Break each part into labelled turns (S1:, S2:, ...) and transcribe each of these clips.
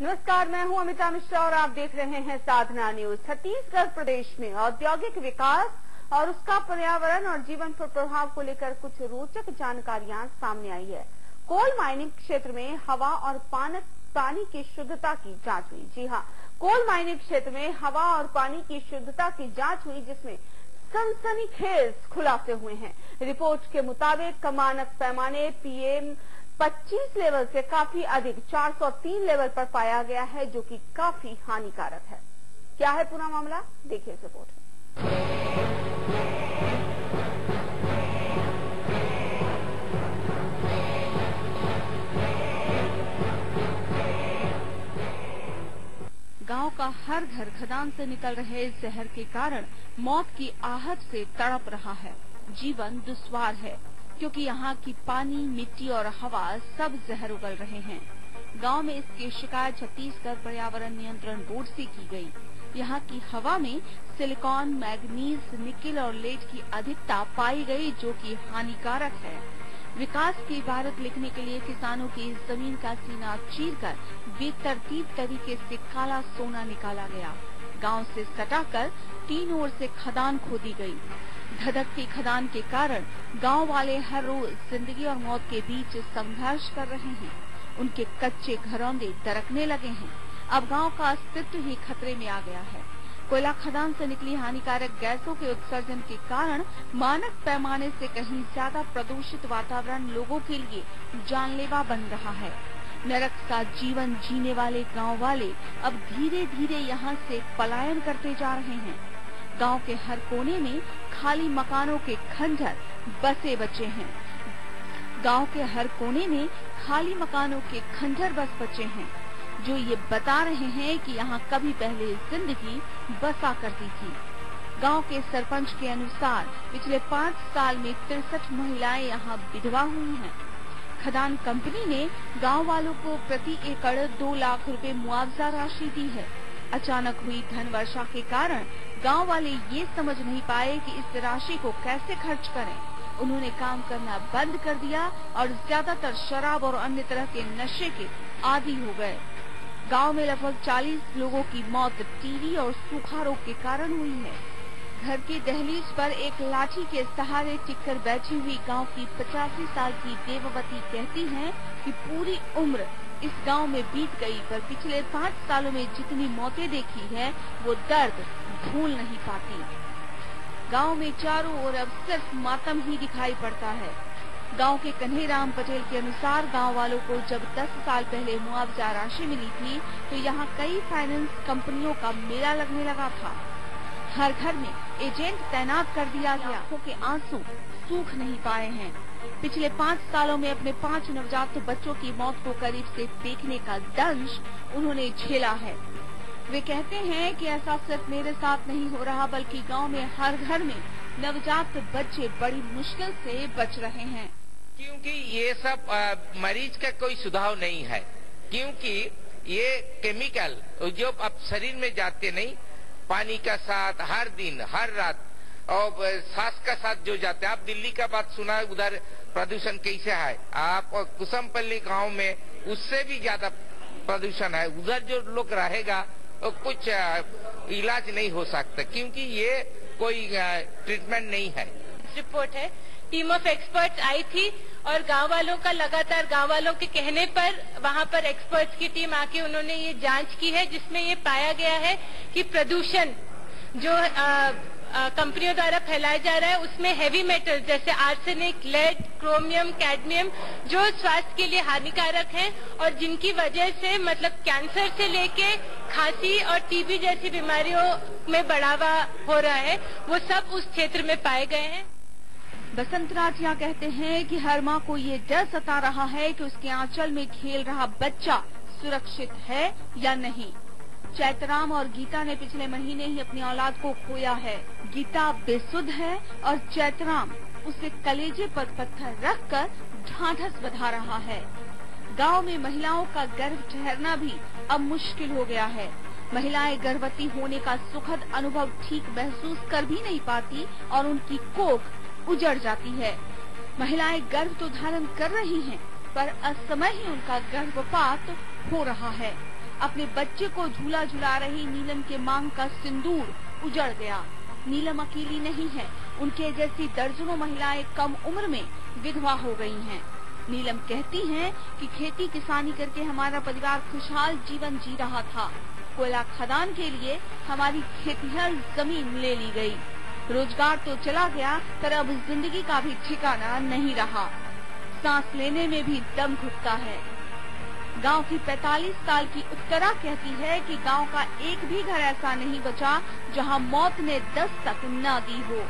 S1: नमस्कार, मैं हूँ अमिता मिश्रा और आप देख रहे हैं साधना न्यूज़। छत्तीसगढ़ प्रदेश में औद्योगिक विकास और उसका पर्यावरण और जीवन पर प्रभाव को लेकर कुछ रोचक जानकारियाँ सामने आई है। कोल माइनिंग क्षेत्र में हवा और पानी की शुद्धता की जाँच हुई। जी हाँ कोल माइनिंग क्षेत्र में हवा और पानी की शुद्धता की जाँच हुई, जिसमें सनसनीखेज खुलासे हुए हैं। रिपोर्ट के मुताबिक मानक पैमाने पीएम 25 लेवल से काफ़ी अधिक 403 लेवल पर पाया गया है, जो कि काफ़ी हानिकारक है। क्या है पूरा मामला? देखिए रिपोर्ट गाँव का हर घर खदान से निकल रहे इस जहर के कारण मौत की आहट से तड़प रहा है। जीवन दुश्वार है। क्योंकि यहाँ की पानी, मिट्टी और हवा सब जहर उगल रहे हैं। गाँव में इसकी शिकायत छत्तीसगढ़ पर्यावरण नियंत्रण बोर्ड से की गई। यहाँ की हवा में सिलिकॉन, मैग्नीज, निकिल और लेड की अधिकता पाई गई, जो कि हानिकारक है। विकास की इबारत लिखने के लिए किसानों की ज़मीन का सीना चीर कर बेतरतीब तरीके से काला सोना निकाला गया। गाँव से सटाकर तीन ओर से खदान खोदी गई। धधकती खदान के कारण गाँव वाले हर रोज ज़िंदगी और मौत के बीच संघर्ष कर रहे हैं। उनके कच्चे घरौंदे दरकने लगे हैं। अब गाँव का अस्तित्व ही खतरे में आ गया है। कोयला खदान से निकली हानिकारक गैसों के उत्सर्जन के कारण मानक पैमाने से कहीं ज़्यादा प्रदूषित वातावरण लोगों के लिए जानलेवा बन रहा है। नरक का जीवन जीने वाले गाँव वाले अब धीरे धीरे यहाँ से पलायन करते जा रहे हैं। गाँव के हर कोने में खाली मकानों के खंडर बसे बचे हैं। गाँव के हर कोने में खाली मकानों के खंडर बस बचे हैं, जो ये बता रहे हैं कि यहाँ कभी पहले ज़िंदगी बसा करती थी। गाँव के सरपंच के अनुसार पिछले पाँच साल में तिरसठ महिलाएँ यहाँ विधवा हुई हैं। खदान कंपनी ने गाँव वालों को प्रति एकड़ दो लाख रुपए मुआवजा राशि दी है। अचानक हुई धन वर्षा के कारण गाँव वाले ये समझ नहीं पाए कि इस राशि को कैसे खर्च करें। उन्होंने काम करना बंद कर दिया और ज़्यादातर शराब और अन्य तरह के नशे के आदि हो गए। गाँव में लगभग 40 लोगों की मौत, टीवी और सूखा रोग के कारण हुई है। घर की दहलीज पर एक लाठी के सहारे टिककर बैठी हुई गाँव की पचासी साल की देववती कहती हैं कि पूरी उम्र इस गाँव में बीत गई, पर पिछले पाँच सालों में जितनी मौतें देखी है, वो दर्द भूल नहीं पाती। गाँव में चारों ओर अब सिर्फ़ मातम ही दिखाई पड़ता है। गाँव के कन्हेराम पटेल के अनुसार गाँव वालों को जब 10 साल पहले मुआवजा राशि मिली थी तो यहाँ कई फाइनेंस कंपनियों का मेला लगने लगा था। हर घर में एजेंट तैनात कर दिया गया। आँखों के आँसू सूख नहीं पाए हैं। पिछले पाँच सालों में अपने पाँच नवजात बच्चों की मौत को करीब से देखने का दंश उन्होंने झेला है। वे कहते हैं कि ऐसा सिर्फ़ मेरे साथ नहीं हो रहा बल्कि गाँव में हर घर में नवजात बच्चे बड़ी मुश्किल से बच रहे हैं।
S2: क्योंकि ये सब आ, मरीज़ का कोई सुधाव नहीं है। क्योंकि ये केमिकल जो अब शरीर में जाते नहीं पानी का साथ हर दिन, हर रात। और सांस का साथ जो जाते आप दिल्ली का बात सुना, उधर प्रदूषण कैसे है? आप कुसमपल्ली गाँव में उससे भी ज़्यादा प्रदूषण है। उधर जो लोग रहेगा तो कुछ इलाज नहीं हो सकता, क्योंकि ये कोई ट्रीटमेंट नहीं है।
S3: रिपोर्ट है। टीम ऑफ़ एक्सपर्ट आई थी और गाँव वालों का लगातार गाँव वालों के कहने पर वहाँ पर एक्सपर्ट्स की टीम आके उन्होंने ये जाँच की है, जिसमें ये पाया गया है कि प्रदूषण जो कंपनियों द्वारा फैलाया जा रहा है, उसमें हैवी मेटल जैसे आर्सेनिक लेड क्रोमियम कैडमियम जो स्वास्थ्य के लिए हानिकारक हैं और जिनकी वजह से मतलब कैंसर से लेके खांसी और टीबी जैसी बीमारियों में बढ़ावा हो रहा है, वो सब उस क्षेत्र में पाए गए हैं।
S1: बसंत राठिया कहते हैं कि हर माँ को ये डर सता रहा है कि उसके आंचल में खेल रहा बच्चा सुरक्षित है या नहीं। चैतराम और गीता ने पिछले महीने ही अपनी औलाद को खोया है। गीता बेसुध है और चैतराम उसे कलेजे पर पत्थर रखकर ढांढस बधा रहा है। गाँव में महिलाओं का गर्भ ठहरना भी अब मुश्किल हो गया है। महिलाएँ गर्भवती होने का सुखद अनुभव ठीक महसूस कर भी नहीं पाती और उनकी कोख उजड़ जाती है महिलाएँ गर्भ तो धारण कर रही हैं, पर असमय ही उनका गर्भपात हो रहा है अपने बच्चे को झूला झुला रही नीलम के मांग का सिंदूर उजड़ गया नीलम अकेली नहीं है उनके जैसी दर्जनों महिलाएँ कम उम्र में विधवा हो गई हैं। नीलम कहती हैं कि खेती किसानी करके हमारा परिवार खुशहाल जीवन जी रहा था कोयला खदान के लिए हमारी खेतिहर ज़मीन ले ली गई। रोज़गार तो चला गया, पर अब ज़िंदगी का भी ठिकाना नहीं रहा। सांस लेने में भी दम घुटता है। गाँव की 45 साल की उत्तरा कहती है कि गाँव का एक भी घर ऐसा नहीं बचा, जहाँ मौत ने दस्तक न दी हो।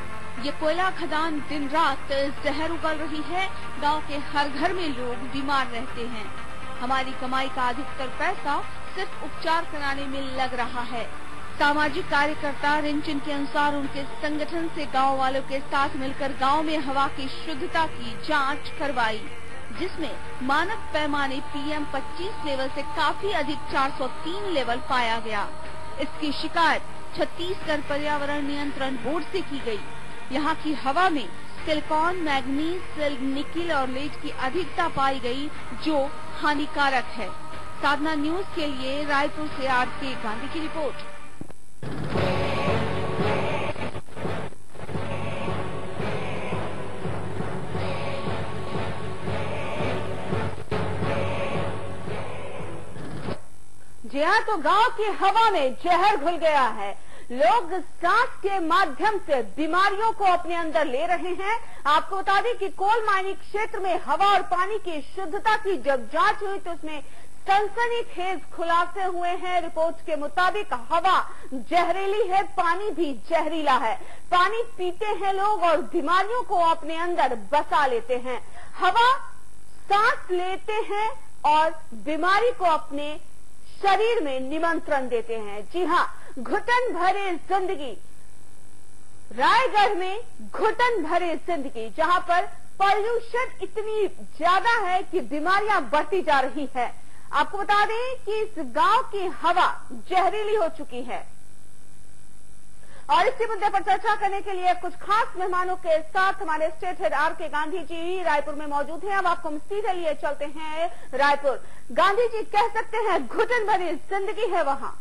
S1: ये कोयला खदान दिन रात जहर उगल रही है। गाँव के हर घर में लोग बीमार रहते हैं। हमारी कमाई का अधिकतर पैसा सिर्फ़ उपचार कराने में लग रहा है। सामाजिक कार्यकर्ता रिंचन के अनुसार उनके संगठन से गाँव वालों के साथ मिलकर गाँव में हवा की शुद्धता की जाँच करवाई, जिसमें मानक पैमाने पीएम 25 लेवल से काफ़ी अधिक 403 लेवल पाया गया। इसकी शिकायत छत्तीसगढ़ पर्यावरण नियंत्रण बोर्ड से की गई। यहाँ की हवा में सिलिकॉन, मैग्नीज, सिल्क, निकिल और लेड की अधिकता पाई गई, जो हानिकारक है। साधना न्यूज़ के लिए रायपुर से आर के गांधी की रिपोर्ट। गाँव की हवा में जहर घुल गया है। लोग सांस के माध्यम से बीमारियों को अपने अंदर ले रहे हैं। आपको बता दें कि कोल माइनिंग क्षेत्र में हवा और पानी की शुद्धता की जब जाँच हुई तो उसमें सनसनी खेज खुलासे हुए हैं। रिपोर्ट के मुताबिक हवा जहरीली है, पानी भी जहरीला है। पानी पीते हैं लोग और बीमारियों को अपने अंदर बसा लेते हैं। हवा सांस लेते हैं और बीमारी को अपने शरीर में निमंत्रण देते हैं। जी हाँ घुटन भरे ज़िंदगी। रायगढ़ में घुटन भरे ज़िंदगी, जहाँ पर पॉल्यूशन इतनी ज़्यादा है कि बीमारियाँ बढ़ती जा रही है। आपको बता दें कि इस गाँव की हवा जहरीली हो चुकी है। और इसी मुद्दे पर चर्चा करने के लिए कुछ खास मेहमानों के साथ हमारे स्टेट हेड आर के गांधी जी रायपुर में मौजूद हैं। अब आपको हम सीधे लिए चलते हैं रायपुर। गांधी जी कह सकते हैं घुटन भरी ज़िंदगी है वहाँ।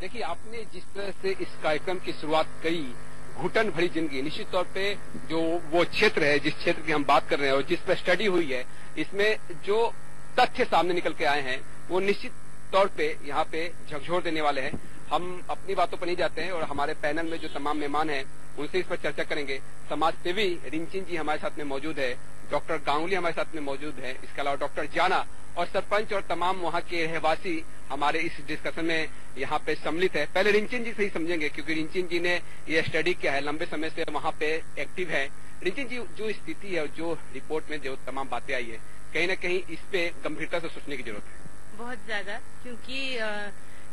S4: देखिए, आपने जिस तरह से इस कार्यक्रम की शुरुआत करी, घुटन भरी ज़िंदगी, निश्चित तौर पे जो वो क्षेत्र है, जिस क्षेत्र की हम बात कर रहे हैं और जिस पर स्टडी हुई है, इसमें जो तथ्य सामने निकल के आए हैं, वो निश्चित तौर पे यहाँ पे झकझोर देने वाले हैं। हम अपनी बातों पर नहीं जाते हैं और हमारे पैनल में जो तमाम मेहमान हैं, उनसे इस पर चर्चा करेंगे। समाज सेवी रिंचिन जी हमारे साथ में मौजूद है, डॉक्टर गांगुली हमारे साथ में मौजूद है, इसके अलावा डॉक्टर जाना और सरपंच और तमाम वहाँ के रहवासी हमारे इस डिस्कशन में यहाँ पे सम्मिलित है। पहले रिंचिन जी से ही समझेंगे, क्योंकि रिंचिन जी ने ये स्टडी किया है, लंबे समय से वहाँ पे एक्टिव है। रिंचिन जी, जो स्थिति है और जो रिपोर्ट में जो तमाम बातें आई है, कहीं न कहीं इस पे गंभीरता से सोचने की ज़रूरत है।
S3: बहुत ज़्यादा, क्योंकि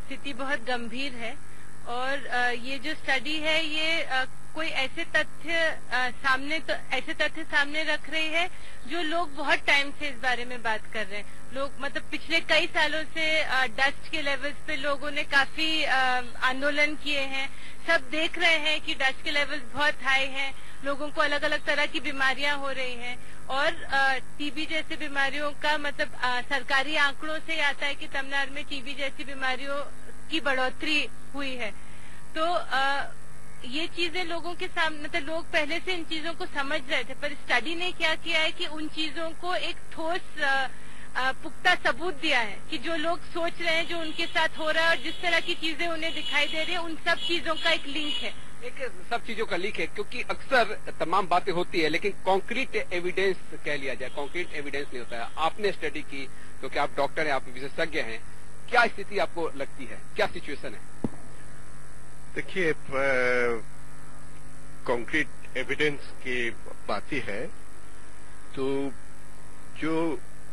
S3: स्थिति बहुत गंभीर है और ये जो स्टडी है ये कोई ऐसे तथ्य सामने तो ऐसे तथ्य सामने रख रही है जो लोग बहुत टाइम से इस बारे में बात कर रहे हैं। लोग मतलब पिछले कई सालों से डस्ट के लेवल्स पे लोगों ने काफ़ी आंदोलन किए हैं। सब देख रहे हैं कि डस्ट के लेवल्स बहुत हाई हैं। लोगों को अलग अलग तरह की बीमारियाँ हो रही हैं। और टीबी जैसी बीमारियों का मतलब आ, सरकारी आंकड़ों से आता है कि तमिलनाडु में टीबी जैसी बीमारियों की बढ़ोतरी हुई है। तो आ, ये चीज़ें लोगों के सामने मतलब लोग पहले से इन चीज़ों को समझ रहे थे, पर स्टडी ने क्या किया है कि उन चीज़ों को एक ठोस पुख्ता सबूत दिया है कि जो लोग सोच रहे हैं, जो उनके साथ हो रहा है और जिस तरह की चीज़ें उन्हें दिखाई दे रही है, उन सब चीज़ों का एक लिंक है।
S4: एक सब चीज़ों का लिंक है, क्योंकि अक्सर तमाम बातें होती है, लेकिन कॉन्क्रीट एविडेंस कह लिया जाए कॉन्क्रीट एविडेंस नहीं होता है। आपने स्टडी की, क्योंकि आप डॉक्टर हैं, आप विशेषज्ञ हैं, क्या स्थिति आपको लगती है? क्या सिचुएशन है?
S5: देखिए कॉन्क्रीट एविडेंस की बात ही तो जो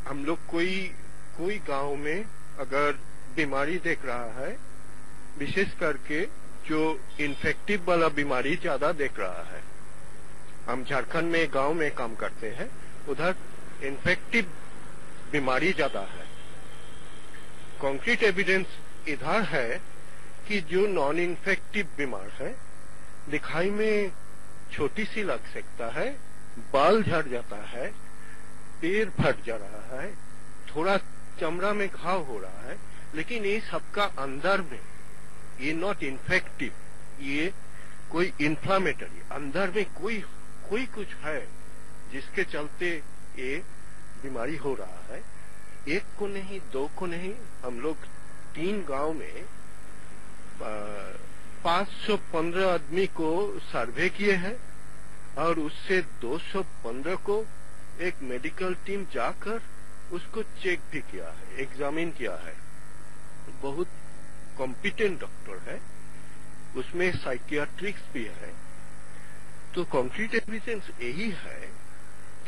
S5: हम लोग कोई कोई गाँव में अगर बीमारी देख रहा है, विशेष करके जो इन्फेक्टिव वाला बीमारी ज़्यादा देख रहा है। हम झारखंड में, गाँव में काम करते हैं, उधर इन्फेक्टिव बीमारी ज़्यादा है। कॉन्क्रीट एविडेंस इधर है कि जो नॉन इन्फेक्टिव बीमार है, दिखाई में छोटी सी लग सकता है, बाल झड़ जाता है, पैर फट जा रहा है, थोड़ा चमड़ा में घाव हो रहा है, लेकिन ये सबका अंदर में, ये नॉट इन्फेक्टिव ये कोई इन्फ्लामेटरी अंदर में कोई कोई कुछ है, जिसके चलते ये बीमारी हो रहा है। एक को नहीं, दो को नहीं, हम लोग तीन गाँव में पाँच सौ पंद्रह आदमी को सर्वे किए हैं और उससे 215 को एक मेडिकल टीम जाकर उसको चेक भी किया है, एग्जामिन किया है। बहुत कॉम्पिटेंट डॉक्टर है, उसमें साइकियाट्रिक्स भी है। तो कॉन्क्रीट एविडेंस यही है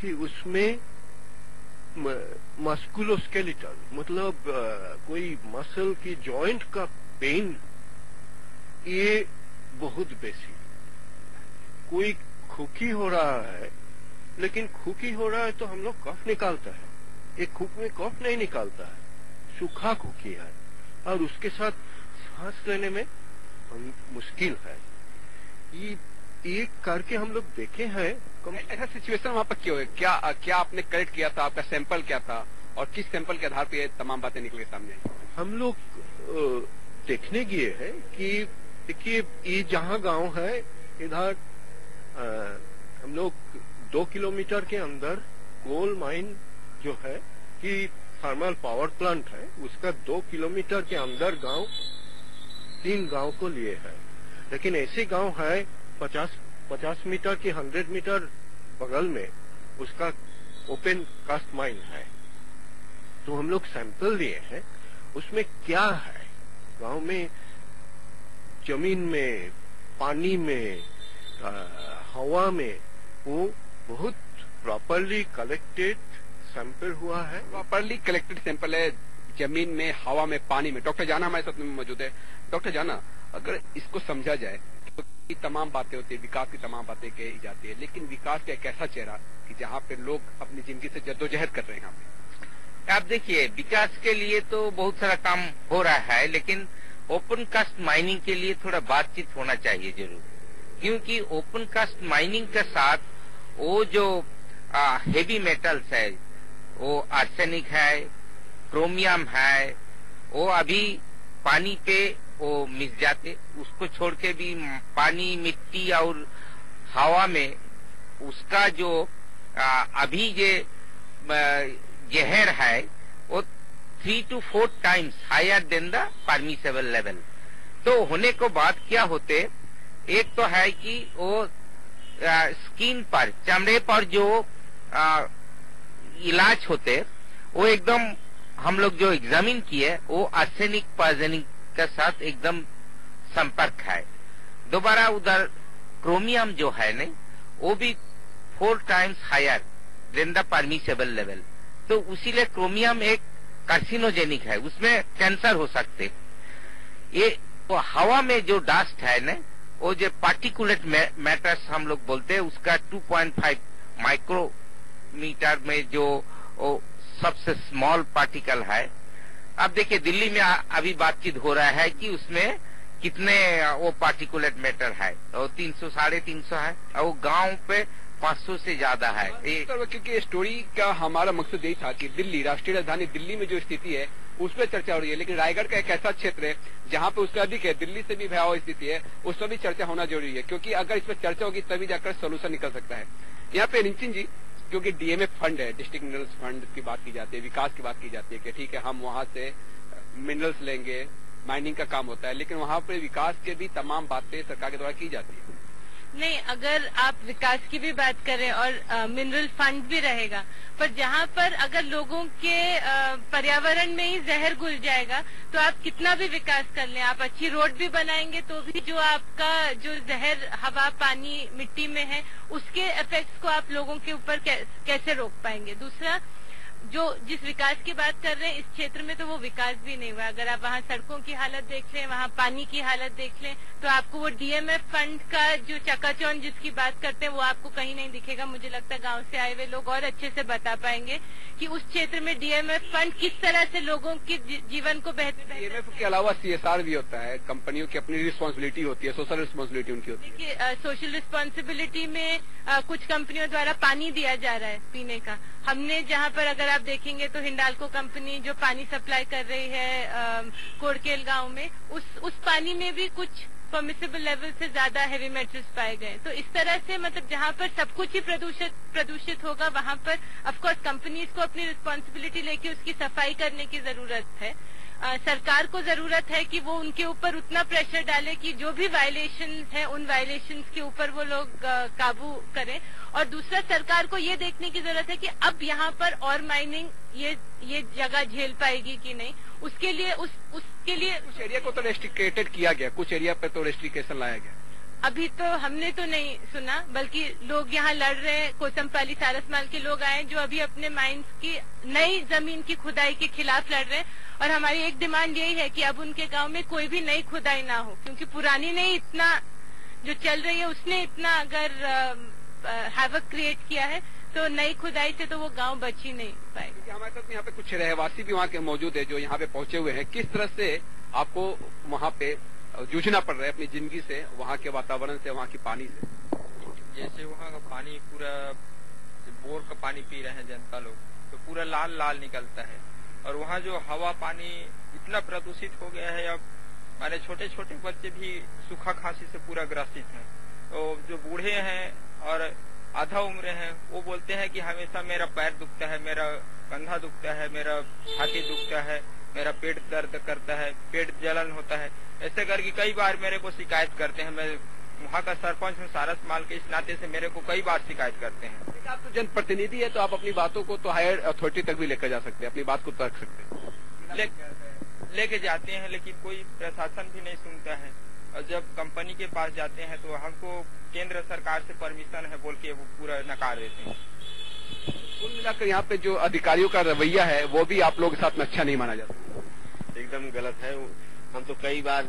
S5: कि उसमें मस्कुलोस्केलिटल मतलब कोई मसल की जॉइंट का पेन ये बहुत बेसी कोई खुकी हो रहा है लेकिन खुकी हो रहा है तो हम लोग कफ निकालता है। एक खुक में कफ नहीं निकालता है सूखा खुकी है और उसके साथ सांस लेने में मुश्किल है। ये ये करके हम लोग देखे हैं
S4: ऐसा सिचुएशन वहाँ पर क्यों है? क्या क्या आपने कलेक्ट किया था? आपका सैंपल क्या था? और किस सैंपल के आधार पर तमाम बातें निकली सामने?
S5: हम लोग देखने गए हैं कि देखिए, ये जहाँ गाँव है, इधर हम लोग दो किलोमीटर के अंदर कोल माइन जो है, कि थर्मल पावर प्लांट है, उसका दो किलोमीटर के अंदर गाँव, तीन गाँव को लिए है। लेकिन ऐसे गाँव है, पचास पचास मीटर की हंड्रेड मीटर बगल में, उसका ओपन कास्ट माइन है। तो हम लोग सैंपल लिए हैं, उसमें क्या है? गाँव में ज़मीन में पानी में आ, हवा में वो बहुत प्रॉपरली कलेक्टेड सैंपल हुआ है।
S4: प्रॉपरली कलेक्टेड सैंपल है ज़मीन में हवा में पानी में। डॉक्टर जाना हमारे साथ में मौजूद है। डॉक्टर जाना अगर इसको समझा जाए तो तमाम बातें होती है विकास की तमाम बातें कही जाती है लेकिन विकास का एक ऐसा चेहरा कि जहाँ पे लोग अपनी ज़िंदगी से जद्दोजहद कर रहे हैं। यहाँ पे
S2: आप देखिए विकास के लिए तो बहुत सारा काम हो रहा है लेकिन ओपन कास्ट माइनिंग के लिए थोड़ा बातचीत होना चाहिए ज़रूर। क्योंकि ओपन कास्ट माइनिंग के साथ वो जो हेवी मेटल्स है वो आर्सेनिक है क्रोमियम है वो अभी पानी पे वो मिस जाते उसको छोड़ के भी पानी मिट्टी और हवा में उसका जो आ, अभी ये जहर है three two four times higher than the permissible level तो होने को बाद क्या होते? एक तो है कि वो स्किन पर चमड़े पर जो आ, इलाज होते वो एकदम हम लोग जो एग्जामिन किए वो आर्सेनिक पॉइजनिंग के साथ एकदम संपर्क है। दोबारा उधर क्रोमियम जो है नहीं वो भी four times higher than the permissible level तो उसीलिए क्रोमियम एक कार्सिनोजेनिक है, उसमें कैंसर हो सकते। ये तो हवा में जो डस्ट है ना, वो जो पार्टिकुलेट मैटर्स हम लोग बोलते हैं, उसका 2.5 माइक्रोमीटर में जो, वो सबसे स्मॉल पार्टिकल है। अब देखिए, दिल्ली में अभी बातचीत हो रहा है कि उसमें कितने, वो पार्टिकुलेट मैटर है। तीन सौ, साढ़े तीन सौ है। और वो गाँव पे 500 से ज़्यादा है।
S4: क्योंकि स्टोरी का हमारा मकसद यही था कि दिल्ली राष्ट्रीय राजधानी दिल्ली में जो स्थिति है उस पर चर्चा हो रही है लेकिन रायगढ़ का एक ऐसा क्षेत्र है जहाँ पे उसका अधिक है दिल्ली से भी भयावह स्थिति है उस पर भी चर्चा होना ज़रूरी है क्योंकि अगर इस पर चर्चा होगी तभी जाकर सोल्यूशन निकल सकता है। यहाँ पे नितिन जी क्योंकि डीएमएफ फंड है डिस्ट्रिक्ट मिनरल्स फंड की बात की जाती है विकास की बात की जाती है कि ठीक है हम वहाँ से मिनरल्स लेंगे माइनिंग का काम होता है लेकिन वहाँ पर विकास के भी तमाम बातें सरकार के द्वारा की जाती है।
S3: नहीं, अगर आप विकास की भी बात करें और मिनरल फंड भी रहेगा, पर जहाँ पर अगर लोगों के पर्यावरण में ही जहर घुल जाएगा तो आप कितना भी विकास कर लें, आप अच्छी रोड भी बनाएँगे तो भी जो आपका, जो जहर, हवा, पानी, मिट्टी में है, उसके इफेक्ट्स को आप लोगों के ऊपर कैसे रोक पाएँगे? दूसरा जो जिस विकास की बात कर रहे हैं इस क्षेत्र में तो वो विकास भी नहीं हुआ। अगर आप वहाँ सड़कों की हालत देख लें वहाँ पानी की हालत देख लें तो आपको वो डीएमएफ फंड का जो चकाचौन जिसकी बात करते हैं वो आपको कहीं नहीं दिखेगा। मुझे लगता है गाँव से आए हुए लोग और अच्छे से बता पाएँगे कि उस क्षेत्र में डीएमएफ फंड किस तरह से लोगों के जीवन को बेहतर
S4: डीएमएफ के अलावा सीएसआर भी होता है। कंपनियों की अपनी रिस्पॉन्सिबिलिटी होती है सोशल रिस्पॉन्सिबिलिटी उनकी होती है।
S3: सोशल रिस्पॉन्सिबिलिटी में आ, कुछ कंपनियों द्वारा पानी दिया जा रहा है पीने का। हमने जहाँ पर अगर आप देखेंगे तो हिंडालको कंपनी जो पानी सप्लाई कर रही है कोड़केल गाँव में, उस उस पानी में भी कुछ परमिसेबल लेवल से ज़्यादा हैवी मेटल्स पाए गए। तो इस तरह से मतलब जहाँ पर सब कुछ ही प्रदूषित प्रदूषित होगा, वहाँ पर ऑफकोर्स कंपनीज़ को अपनी रिस्पॉन्सिबिलिटी लेके उसकी सफ़ाई करने की ज़रूरत है। आ, सरकार को ज़रूरत है कि वो उनके ऊपर उतना प्रेशर डाले कि जो भी वायलेशन है उन वायलेशन के ऊपर वो लोग काबू करें। और दूसरा सरकार को ये देखने की ज़रूरत है कि अब यहाँ पर और माइनिंग ये ये जगह झेल पाएगी कि नहीं। उसके लिए उस उसके लिए
S4: कुछ एरिया को तो रेस्ट्रिकेटेड किया गया कुछ एरिया पर तो रेस्ट्रिकेशन लाया गया।
S3: अभी तो हमने तो नहीं सुना, बल्कि लोग यहाँ लड़ रहे हैं कोतमपाली सारसमाल के लोग आए जो अभी अपने माइंस की, नई ज़मीन की खुदाई के खिलाफ लड़ रहे हैं। और हमारी एक डिमांड यही है कि अब उनके गाँव में कोई भी नई खुदाई ना हो, क्योंकि पुरानी ने इतना, जो चल रही है, उसने इतना अगर हैवक क्रिएट किया है तो नई खुदाई से तो वो गाँव बच ही नहीं पाएगा
S4: हमारे साथ यहाँ पे कुछ रहवासी भी वहाँ के मौजूद है, जो यहाँ पे पहुँचे हुए हैं। किस तरह से आपको वहाँ पे जूझना पड़ रहा है अपनी ज़िंदगी से, वहाँ के वातावरण से, वहाँ की पानी से।
S6: जैसे वहाँ का पानी पूरा, बोर का पानी पी रहे हैं जनता लोग तो पूरा लाल लाल निकलता है। और वहाँ जो हवा पानी इतना प्रदूषित हो गया है अब माने छोटे छोटे बच्चे भी सूखा खांसी से पूरा ग्रसित हैं। तो जो बूढ़े हैं और आधा उम्र हैं, वो बोलते हैं कि हमेशा मेरा पैर दुखता है, मेरा कंधा दुखता है, मेरा छाती दुखता है। मेरा पेट दर्द करता है पेट जलन होता है। ऐसे करके कई बार मेरे को शिकायत करते हैं। मैं वहाँ का सरपंच हूँ सारस माल के इस नाते से मेरे को कई बार शिकायत करते हैं।
S4: आप तो जनप्रतिनिधि है तो आप अपनी बातों को तो हायर अथॉरिटी तक भी लेकर जा सकते हैं अपनी बात को तो रख सकते हैं।
S6: ले, लेके जाते हैं लेकिन कोई प्रशासन भी नहीं सुनता है। और जब कंपनी के पास जाते हैं तो हमको केंद्र सरकार से परमिशन है बोल के वो पूरा नकार देते हैं।
S4: कुल मिलाकर यहाँ पे जो अधिकारियों का रवैया है वो भी आप लोगों के साथ में अच्छा नहीं माना जाता।
S7: एकदम गलत है। हम तो कई बार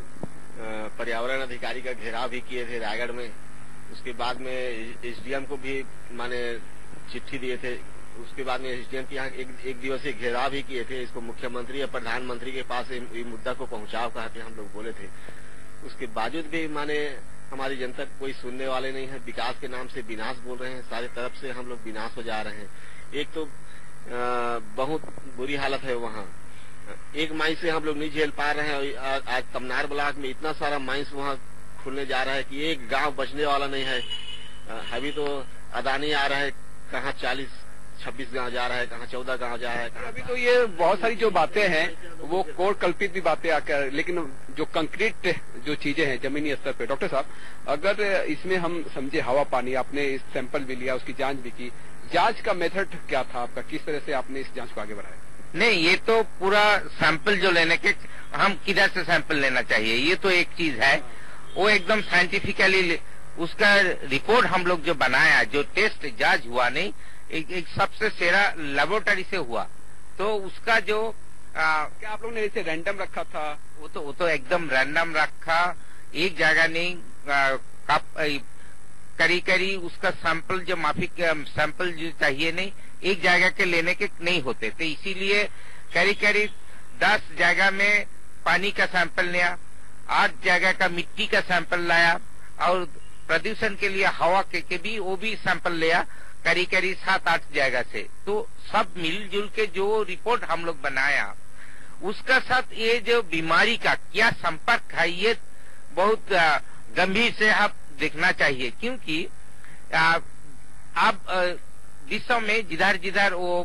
S7: पर्यावरण अधिकारी का घेराव भी किए थे रायगढ़ में। उसके बाद में एसडीएम को भी माने चिट्ठी दिए थे। उसके बाद में एसडीएम के यहाँ एक, एक दिवसीय घेराव भी किए थे। इसको मुख्यमंत्री या प्रधानमंत्री के पास मुद्दा को पहुंचाव कहा हम लोग बोले थे। उसके बावजूद भी माने हमारी जनता कोई सुनने वाले नहीं है, विकास के नाम से विनाश बोल रहे हैं, सारे तरफ़ से हम लोग विनाश हो जा रहे हैं। एक तो बहुत बुरी हालत है वहाँ। एक माइंस से हम लोग नहीं झेल पा रहे हैं आज तमनार ब्लॉक में इतना सारा माइंस वहाँ खुलने जा रहा है कि एक गाँव बचने वाला नहीं है। अभी तो अदानी आ रहा है, कहाँ चालीस छब्बीस गाँव जा रहा है, कहाँ चौदह गाँव जा रहा है
S4: अभी तो ये बहुत सारी जो बातें हैं, वो कोर कल्पित भी बातें आकर, लेकिन जो कंक्रीट जो चीज़ें हैं जमीनी स्तर पे, डॉक्टर साहब, अगर इसमें हम समझे हवा पानी, आपने इस सैंपल भी लिया, उसकी जाँच भी की, जाँच का मेथड क्या था आपका? किस तरह से आपने इस जाँच को आगे बढ़ाया?
S2: नहीं, ये तो पूरा सैंपल जो लेने के, हम किधर से सैंपल लेना चाहिए? ये तो एक चीज़ है। वो एकदम साइंटिफिकली उसका रिपोर्ट हम लोग जो बनाया, जो टेस्ट जाँच हुआ नहीं एक, एक सबसे सेरा लेबोरेटरी से हुआ। तो उसका जो
S4: आ, क्या आप लोगों ने इसे रैंडम रखा था?
S2: वो तो वो तो एकदम रैंडम रखा। एक जगह नहीं करी करी उसका सैंपल जो माफ़ी सैंपल जो चाहिए नहीं एक जगह के लेने के नहीं होते तो इसीलिए करीब करीब दस जगह में पानी का सैंपल लिया आठ जगह का मिट्टी का सैंपल लाया और प्रदूषण के लिए हवा के, के भी वो भी सैंपल लिया। करीब करीब सात आठ जगह से। तो सब मिलजुल के जो रिपोर्ट हम लोग बनाया, उसका साथ ये जो बीमारी का क्या संपर्क है, ये बहुत गंभीर से आप देखना चाहिए। क्योंकि अब विश्व में जिधर जिधर वो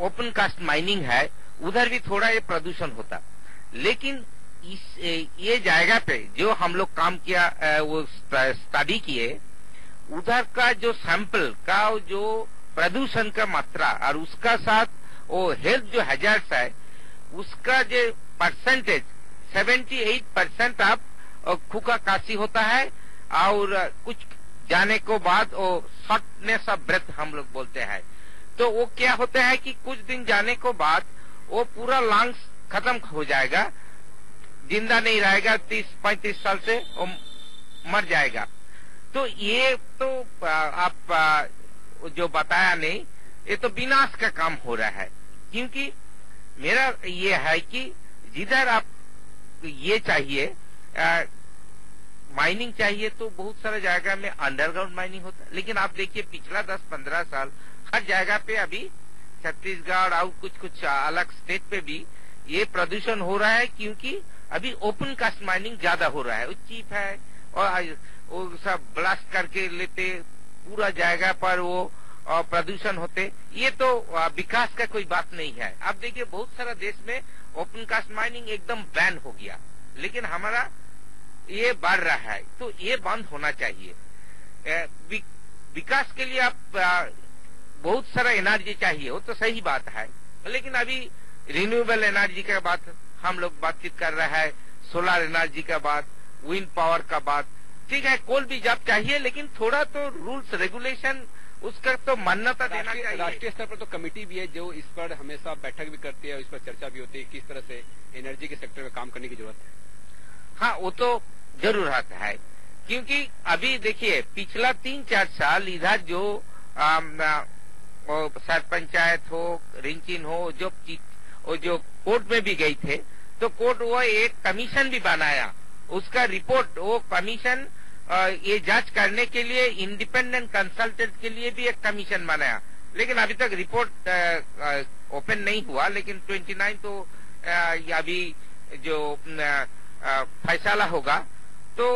S2: ओपन कास्ट माइनिंग है, उधर भी थोड़ा ये प्रदूषण होता। लेकिन इस ये जगह पे, जो हम लोग काम किया वो स्टडी किए उधर का जो सैंपल का जो प्रदूषण का मात्रा और उसका साथ वो हेल्थ जो हजार्स है, उसका जो परसेंटेज 78 परसेंट आप खुका काशी होता है और कुछ जाने को बाद वो शॉर्टनेस ऑफ़ ब्रेथ हम लोग बोलते हैं। तो वो क्या होता है कि कुछ दिन जाने को बाद वो पूरा लंग्स खत्म हो जाएगा, ज़िंदा नहीं रहेगा, तीस, पैंतीस साल से वो मर जाएगा। तो ये तो आप जो बताया नहीं, ये तो विनाश का काम हो रहा है। क्योंकि मेरा ये है कि जिधर आप ये चाहिए माइनिंग चाहिए तो बहुत सारे जगह में अंडरग्राउंड माइनिंग होता है। लेकिन आप देखिए, पिछला दस पंद्रह साल हर जगह पे अभी छत्तीसगढ़ और कुछ कुछ अलग स्टेट पे भी ये प्रदूषण हो रहा है, क्योंकि अभी ओपन कास्ट माइनिंग ज़्यादा हो रहा है। वो चीप है और वो सब ब्लास्ट करके लेते, पूरा जाएगा पर वो प्रदूषण होते। ये तो विकास का कोई बात नहीं है। अब देखिए, बहुत सारा देश में ओपन कास्ट माइनिंग एकदम बैन हो गया। लेकिन हमारा ये बढ़ रहा है। तो ये बंद होना चाहिए। विकास के लिए आप बहुत सारा एनर्जी चाहिए। वो तो सही बात है। लेकिन अभी रिन्यूएबल एनर्जी का बात, हम लोग बातचीत कर रहे हैं। सोलर एनर्जी का बात विंड पावर का बात। ठीक है कोल भी जब चाहिए लेकिन थोड़ा तो रूल्स रेगुलेशन उसका तो मान्यता देना चाहिए।
S4: राष्ट्रीय स्तर पर तो कमेटी भी है जो इस पर हमेशा बैठक भी करती है इस पर चर्चा भी होती है किस तरह से एनर्जी के सेक्टर में काम करने की ज़रूरत है।
S2: हाँ वो तो ज़रूर ज़रूरत है क्योंकि अभी देखिए पिछला तीन चार साल इधर जो सर पंचायत हो रिंचिन हो जो वो जो कोर्ट में भी गई थे तो कोर्ट वो एक कमीशन भी बनाया। उसका रिपोर्ट वो कमीशन ये जाँच करने के लिए इंडिपेंडेंट कंसल्टेंट के लिए भी एक कमीशन बनाया। लेकिन अभी तक रिपोर्ट ओपन नहीं हुआ, लेकिन 29 तो अभी जो फैसला होगा तो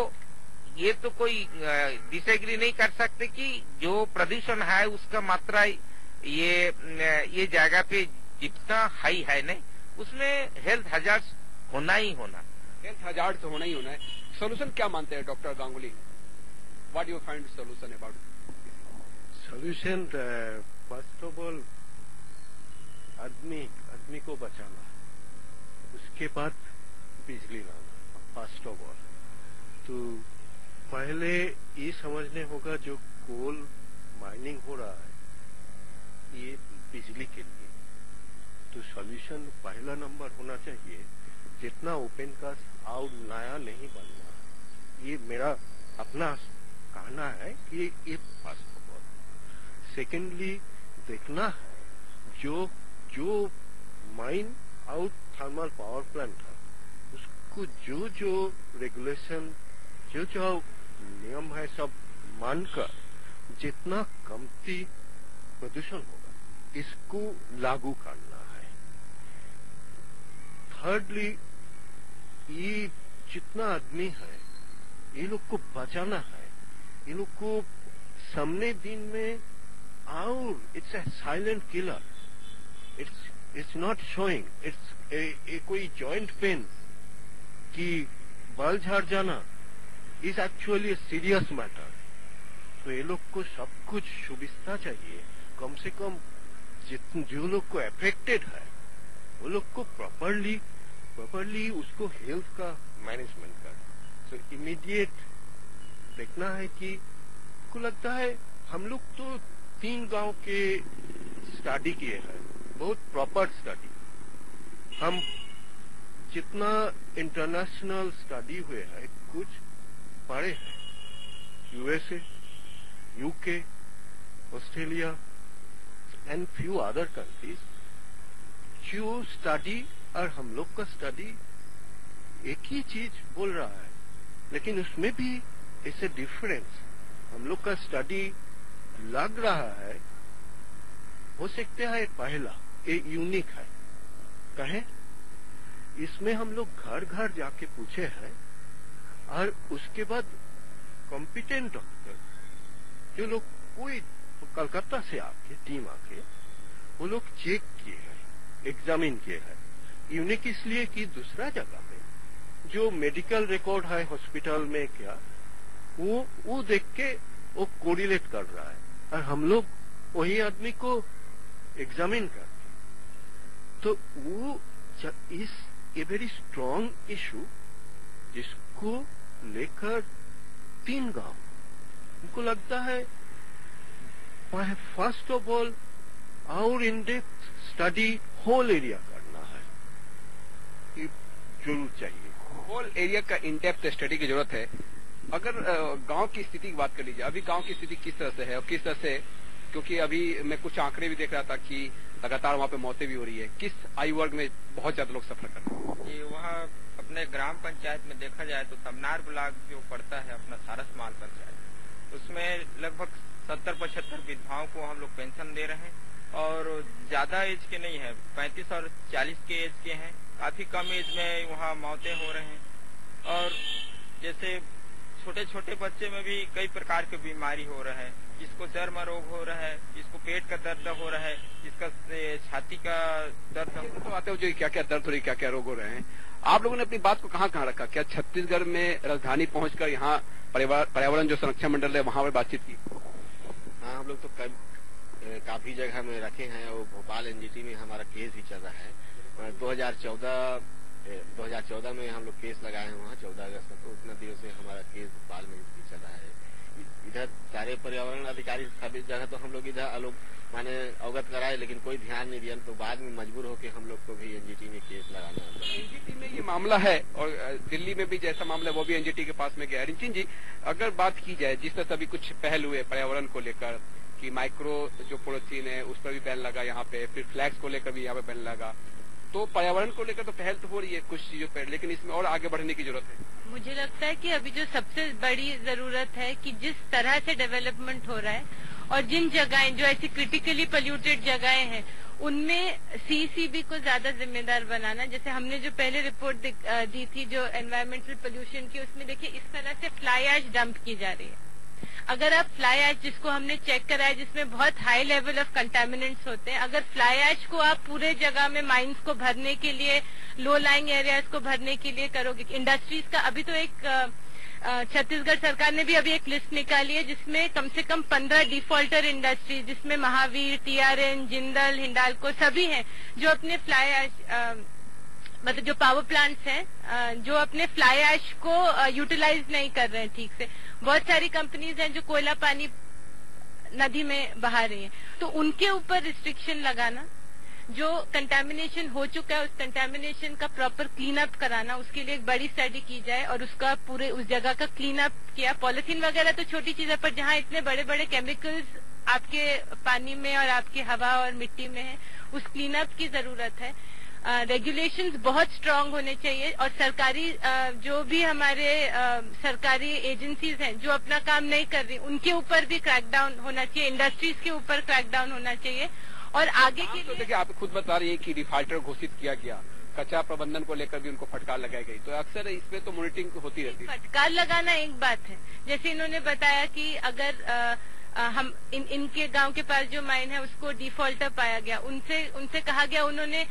S2: ये तो कोई डिसएग्री नहीं कर सकते कि जो प्रदूषण है उसका मात्रा ये ये जगह पे जितना हाई है नहीं, उसमें हेल्थ हज़ार होना ही होना।
S4: हेल्थ हज़ार तो होना ही होना है। सोल्यूशन क्या मानते हैं doctor Ganguly? What you find solution about
S5: solution first of all आदमी आदमी को बचाना, उसके बाद बिजली लाना फ़र्स्ट ऑफ़ ऑल तो पहले ये समझने होगा जो कोल माइनिंग हो रहा है, ये बिजली के लिए। तो सॉल्यूशन पहला नंबर होना चाहिए, जितना ओपन कास्ट आउट नया नहीं बनना। ये मेरा अपना कहना है कि ये फ़र्स्ट ऑफ़ ऑल सेकेंडली देखना है जो जो mine out thermal power plant है उसको जो जो रेगुलेशन जो जो नियम है सब मानकर जितना कमती प्रदूषण होगा, इसको लागू करना है। थर्डली ये जितना आदमी है ये लोग को बचाना है। ये लोग को सामने दिन में और it's a silent killer it's it's not showing it's a कोई जॉइंट पेन कि बाल झाड़ जाना is actually a serious matter तो ये लोग को सब कुछ सुविधा चाहिए। कम से कम जितने, जो लोग को अफेक्टेड है, वो लोग को प्रॉपरली प्रॉपरली उसको हेल्थ का मैनेजमेंट सो इमीडिएट देखना है कि को लगता है हम लोग तो तीन गाँव के स्टडी किए हैं, बहुत प्रॉपर स्टडी हम जितना इंटरनेशनल स्टडी हुए हैं, कुछ पढ़े हैं USA UK Australia and few other countries जो स्टडी और हम लोग का स्टडी एक ही चीज़ बोल रहा है। लेकिन उसमें भी ए डिफरेंस हम लोग का स्टडी लग रहा है। हो सकता है पहला, ये यूनिक है। कहें, इसमें हम लोग घर घर जाके पूछे हैं और उसके बाद कॉम्पिटेंट डॉक्टर जो लोग कोई कलकत्ता से आके टीम आके, वो लोग चेक किए हैं एग्जामिन किए हैं। यूनिक इसलिए कि दूसरा जगह में जो मेडिकल रिकॉर्ड है हॉस्पिटल में क्या, वो वो देख के वो कोरिलेट कर रहा है। और हम लोग वही आदमी को एग्जामिन करते तो वो इस ए वेरी स्ट्रांग इशू जिसको लेकर तीन गाँव, उनको लगता है first of all our in depth study whole area करना है। ये ज़रूर चाहिए।
S4: होल एरिया का इन डेप्थ स्टडी की ज़रूरत है अगर गाँव की स्थिति की बात कर लीजिए अभी गाँव की स्थिति किस तरह से है और किस तरह से क्योंकि अभी मैं कुछ आंकड़े भी देख रहा था कि लगातार वहाँ पे मौतें भी हो रही है किस आयु वर्ग में बहुत ज़्यादा लोग सफ़र कर रहे हैं
S6: ये वहाँ अपने ग्राम पंचायत में देखा जाए तो तमनार ब्लॉक जो पड़ता है अपना सारस माल पंचायत उसमें लगभग सत्तर पचहत्तर विधवाओं को हम लोग पेंशन दे रहे हैं और ज़्यादा एज के नहीं है पैंतीस और चालीस के एज के हैं काफ़ी कम एज में वहाँ मौतें हो रहे हैं। और जैसे छोटे छोटे बच्चे में भी कई प्रकार की बीमारी हो रहा है। जिसको चर्म रोग हो रहा है जिसको पेट का दर्द हो रहा है जिसका छाती का दर्द
S4: तो आते हो जो क्या क्या दर्द हो रही क्या क्या रोग हो रहे हैं आप लोगों ने अपनी बात को कहाँ कहाँ रखा? क्या छत्तीसगढ़ में राजधानी पहुंचकर यहाँ पर्यावरण जो संरक्षण मंडल है वहाँ पर बातचीत की?
S7: हाँ हम लोग तो काफ़ी जगह में रखे हैं और भोपाल एनजीटी में हमारा केस भी चल रहा है। 2014 2014 में हम लोग केस लगाए हैं वहाँ, चौदह अगस्त तो उतना दिनों से हमारा केस भोपाल में भी चल रहा है। इधर सारे पर्यावरण अधिकारी सभी जगह तो हम लोग इधर लोग माने अवगत कराए, लेकिन कोई ध्यान नहीं दिया। तो बाद में मजबूर होकर हम लोग को भी एनजीटी में केस लगाना
S4: एनजीटी में ये मामला है, और दिल्ली में भी जैसा मामला है, वो भी एनजीटी के पास में गया। रिंचिन जी, अगर बात की जाए, जिस तरह सभी कुछ पहल हुए पर्यावरण को लेकर, कि माइक्रो जो पोलोथीन है, उस पर भी बैन लगा यहाँ पे, फिर फ्लैग्स को लेकर भी यहाँ पे बैन लगा तो पर्यावरण को लेकर तो पहल तो हो रही है कुछ चीज़ों पर, लेकिन इसमें और आगे बढ़ने की ज़रूरत है।
S3: मुझे लगता है कि अभी जो सबसे बड़ी ज़रूरत है कि जिस तरह से डेवलपमेंट हो रहा है और जिन जगहें, जो ऐसी क्रिटिकली पोल्यूटेड जगहें हैं, उनमें सीसीबी को ज़्यादा जिम्मेदार बनाना, जैसे हमने जो पहले रिपोर्ट दी थी जो एनवायरमेंटल पोल्यूशन की, उसमें देखिए इस तरह से फ्लाई डंप की जा रही है। अगर आप फ्लाई एच जिसको हमने चेक करा है, जिसमें बहुत हाई लेवल ऑफ़ कंटेमिनेंट्स होते हैं, अगर फ्लाई एच को आप पूरे जगह में माइंस को भरने के लिए लो लाइंग एरियाज़ को भरने के लिए करोगे इंडस्ट्रीज़ का, अभी तो एक छत्तीसगढ़ सरकार ने भी अभी एक लिस्ट निकाली है, जिसमें कम से कम पंद्रह डिफॉल्टर इंडस्ट्री जिसमें महावीर टीआरएन जिंदल, हिंडालको सभी हैं, जो अपने फ्लाई मतलब जो पावर प्लांट्स हैं जो अपने फ्लाई एश को यूटिलाइज नहीं कर रहे हैं ठीक से। बहुत सारी कंपनीज़ हैं जो कोयला पानी नदी में बहा रही हैं। तो उनके ऊपर रिस्ट्रिक्शन लगाना, जो कंटेमिनेशन हो चुका है, उस कंटेमिनेशन का प्रॉपर क्लीन अप कराना, उसके लिए एक बड़ी स्टडी की जाए और उसका पूरे, उस जगह का क्लीन अप किया। पॉलिथीन वगैरह तो छोटी चीज़ है, पर जहाँ इतने बड़े बड़े केमिकल्स आपके पानी में और आपकी हवा और मिट्टी में है, उस क्लीन अप की ज़रूरत है। रेगुलेशंस बहुत स्ट्रांग होने चाहिए और सरकारी जो भी हमारे सरकारी एजेंसीज हैं जो अपना काम नहीं कर रही उनके ऊपर भी क्रैकडाउन होना चाहिए इंडस्ट्रीज़ के ऊपर क्रैकडाउन होना चाहिए। और आगे के
S4: तो देखिए आप खुद बता रही है कि डिफाल्टर घोषित किया गया कचरा प्रबंधन को लेकर भी उनको फटकार लगाई गई। तो अक्सर इसमें तो मॉनिटरिंग होती रहती
S3: है। फटकार लगाना एक बात है। जैसे इन्होंने बताया कि अगर आ, हम इन, इनके गाँव के पास जो माइन है उसको डिफॉल्टर पाया गया। उनसे उनसे कहा गया उन्होंने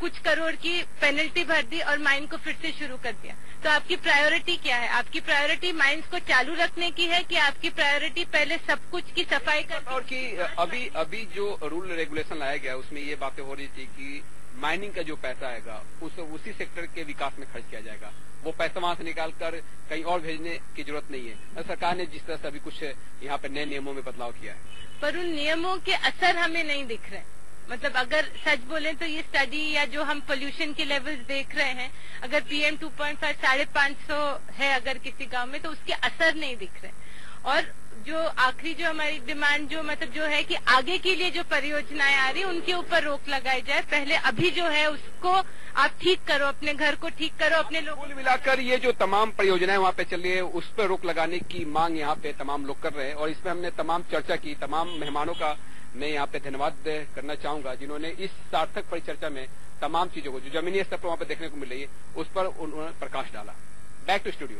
S3: कुछ करोड़ की पेनल्टी भर दी और माइन को फिर से शुरू कर दिया। तो आपकी प्रायोरिटी क्या है? आपकी प्रायोरिटी माइंस को चालू रखने की है कि आपकी प्रायोरिटी पहले सब कुछ की सफ़ाई कर
S4: और कि अभी अभी जो रूल रेगुलेशन लाया गया उसमें ये बातें हो रही थी कि माइनिंग का जो पैसा आएगा उस उसी सेक्टर के विकास में खर्च किया जाएगा। वो पैसा वहाँ से निकाल कर कहीं और भेजने की ज़रूरत नहीं है। सरकार ने जिस तरह से अभी कुछ यहाँ पे नए नियमों में बदलाव किया है।
S3: पर उन नियमों के असर हमें नहीं दिख रहे। मतलब अगर सच बोले तो ये स्टडी या जो हम पोल्यूशन के लेवल्स देख रहे हैं अगर पीएम 2.5 साढ़े पाँच सौ है अगर किसी गाँव में तो उसके असर नहीं दिख रहे और जो आखिरी जो हमारी डिमांड जो मतलब जो है कि आगे के लिए जो परियोजनाएँ आ रही उनके ऊपर रोक लगाई जाए। पहले अभी जो है उसको आप ठीक करो अपने घर को ठीक करो अपने लोग
S4: कुल मिलाकर ये जो तमाम परियोजनाएँ वहाँ पे चल रही है उस पर रोक लगाने की मांग यहाँ पे तमाम लोग कर रहे हैं। और इसमें हमने तमाम चर्चा की तमाम मेहमानों का मैं यहाँ पे धन्यवाद करना चाहूँगा जिन्होंने इस सार्थक परिचर्चा में तमाम चीज़ों को, जो जमीनी स्तर पर वहाँ पर देखने को मिल रही है, उस पर उन्होंने प्रकाश डाला। Back to studio